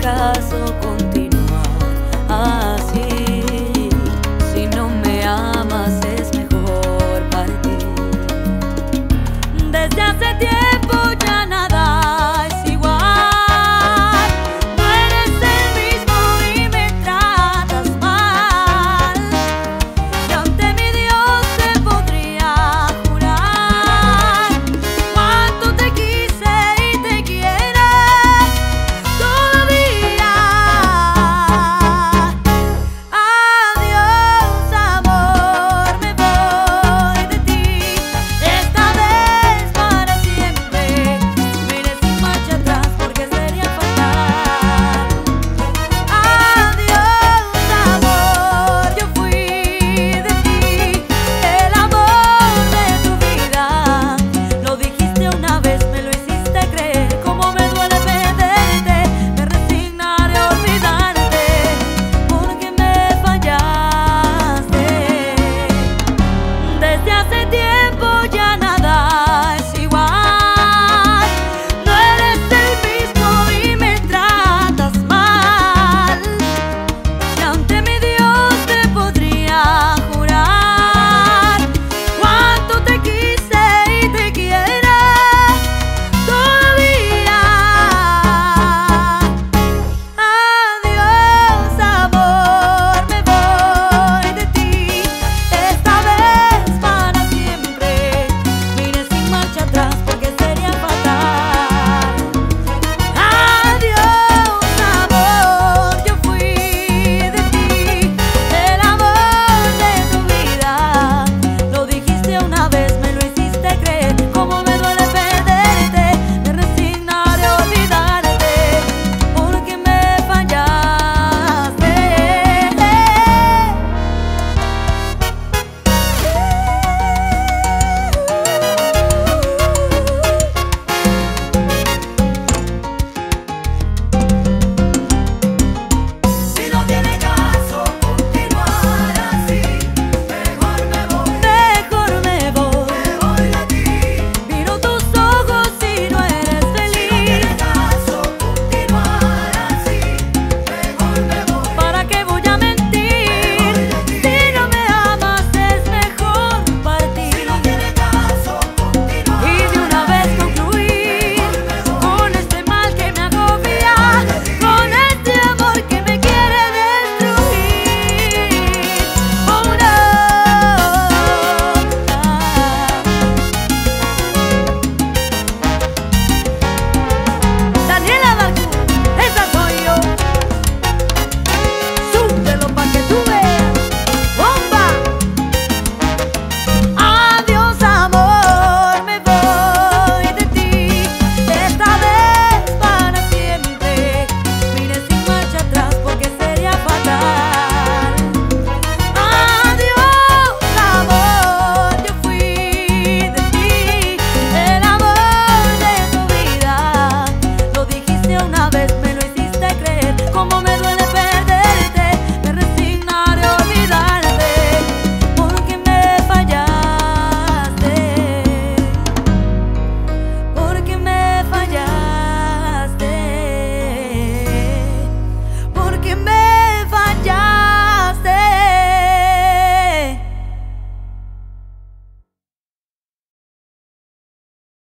caso continuar. Ah,